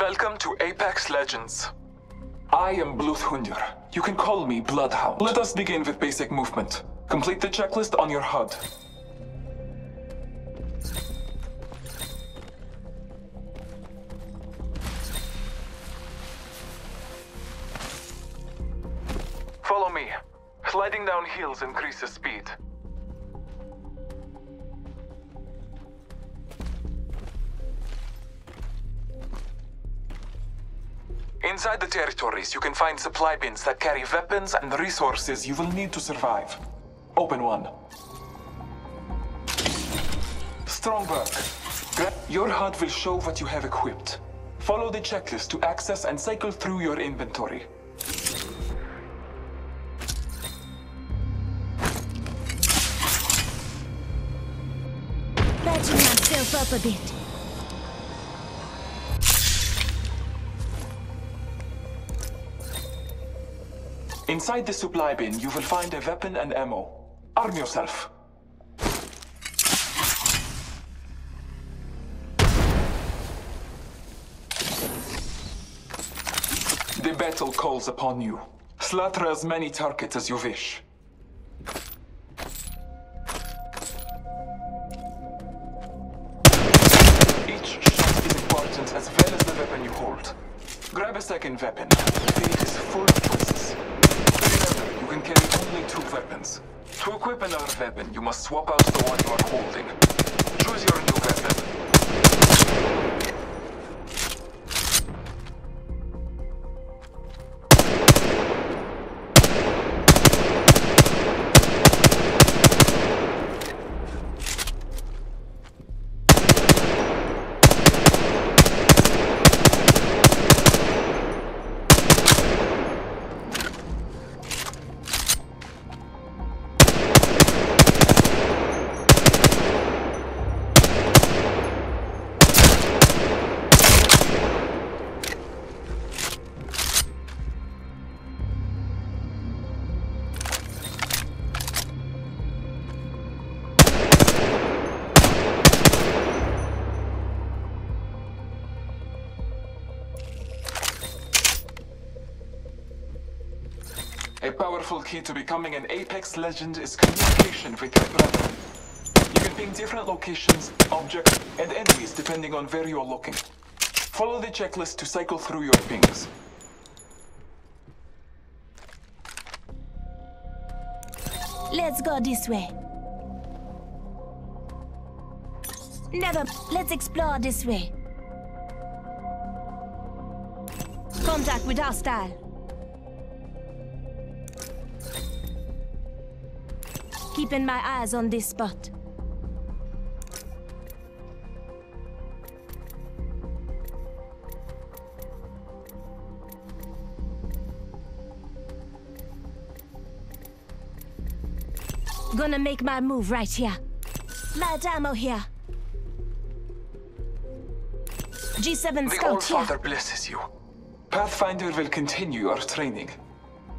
Welcome to Apex Legends. I am Bloodhunder. You can call me Bloodhound. Let us begin with basic movement. Complete the checklist on your HUD. Follow me. Sliding down hills increases speed. Inside the territories, you can find supply bins that carry weapons and resources you will need to survive. Open one. Strong. Your HUD will show what you have equipped. Follow the checklist to access and cycle through your inventory. Patching myself up a bit. Inside the supply bin, you will find a weapon and ammo. Arm yourself. The battle calls upon you. Slaughter as many targets as you wish. Each shot is important as well as the weapon you hold. Grab a second weapon. Is full of choices. Can carry only two weapons. To equip another weapon, you must swap out the one you are holding. Choose your new weapon. A powerful key to becoming an Apex legend is communication with your brethren. You can ping different locations, objects, and enemies depending on where you're looking. Follow the checklist to cycle through your pings. Let's go this way. Never. Let's explore this way. Contact with hostile. Keeping my eyes on this spot. Gonna make my move right here. Light ammo here. G7 The scout here. All-Father blesses you. Pathfinder will continue your training.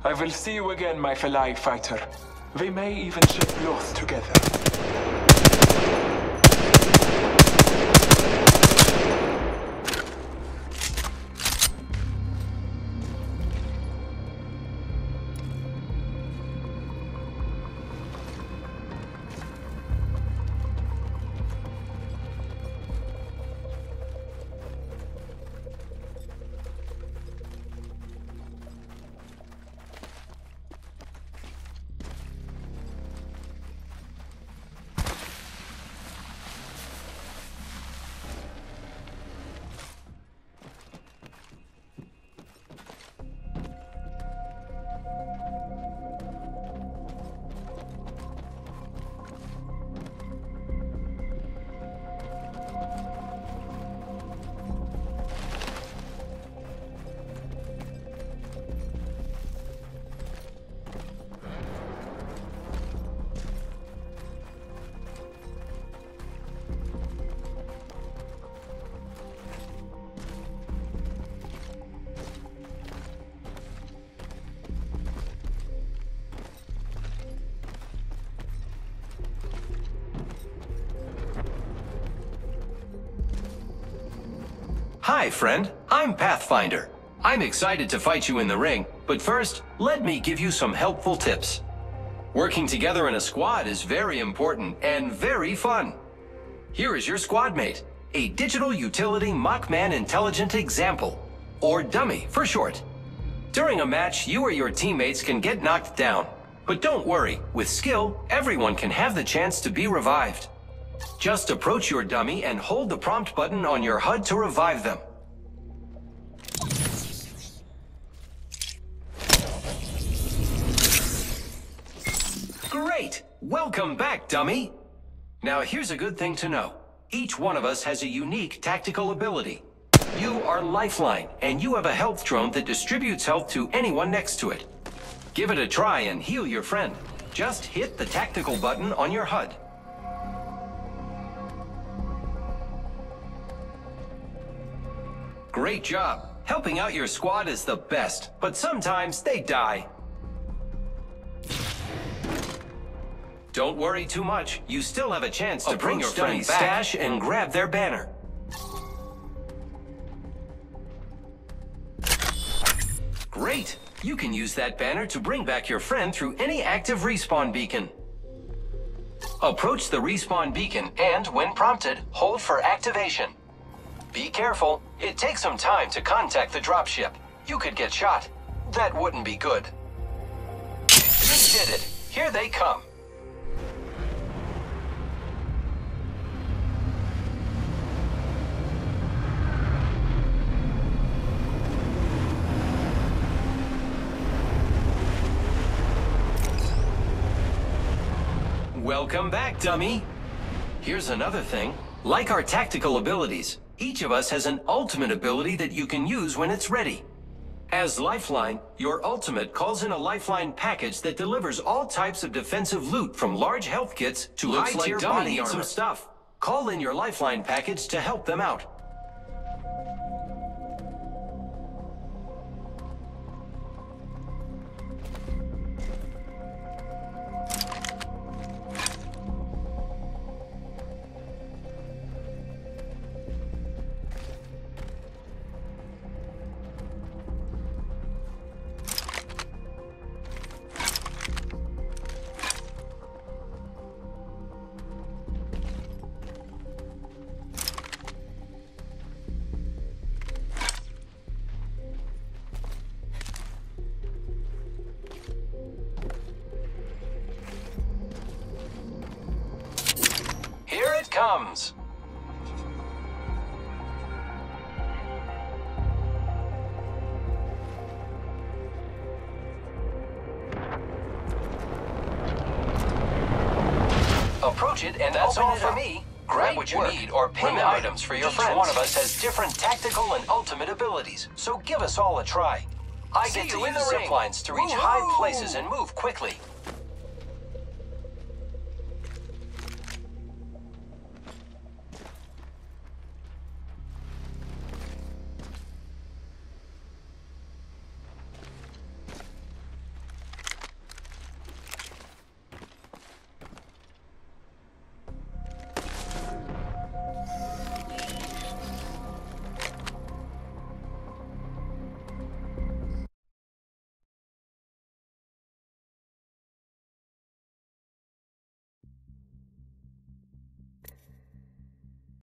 I will see you again, my fellow fighter. We may even shed blood together. Hi, friend. I'm Pathfinder. I'm excited to fight you in the ring, but first, let me give you some helpful tips. Working together in a squad is very important and very fun. Here is your squad mate, a digital utility Mockman Intelligent Example, or Dummy for short. During a match, you or your teammates can get knocked down. But don't worry, with skill, everyone can have the chance to be revived. Just approach your dummy and hold the prompt button on your HUD to revive them. Great! Welcome back, dummy! Now here's a good thing to know. Each one of us has a unique tactical ability. You are Lifeline, and you have a health drone that distributes health to anyone next to it. Give it a try and heal your friend. Just hit the tactical button on your HUD. Great job. Helping out your squad is the best, but sometimes they die. Don't worry too much. You still have a chance to bring your friend's back. stash and grab their banner. Great! You can use that banner to bring back your friend through any active respawn beacon. Approach the respawn beacon and, when prompted, hold for activation. Be careful. It takes some time to contact the dropship. You could get shot. That wouldn't be good. You did it. Here they come. Welcome back, dummy. Here's another thing. Like our tactical abilities, each of us has an ultimate ability that you can use when it's ready. As Lifeline, your ultimate calls in a Lifeline package that delivers all types of defensive loot from large health kits to high-tier like body armor. some stuff. Call in your Lifeline package to help them out. Comes. Approach it, and that's all for me. Grab what you work. need or ping Remember, items for your each friends. one of us has different tactical and ultimate abilities, so give us all a try. I See get to use zip lines to reach high places and move quickly.